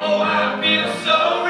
Oh, I feel so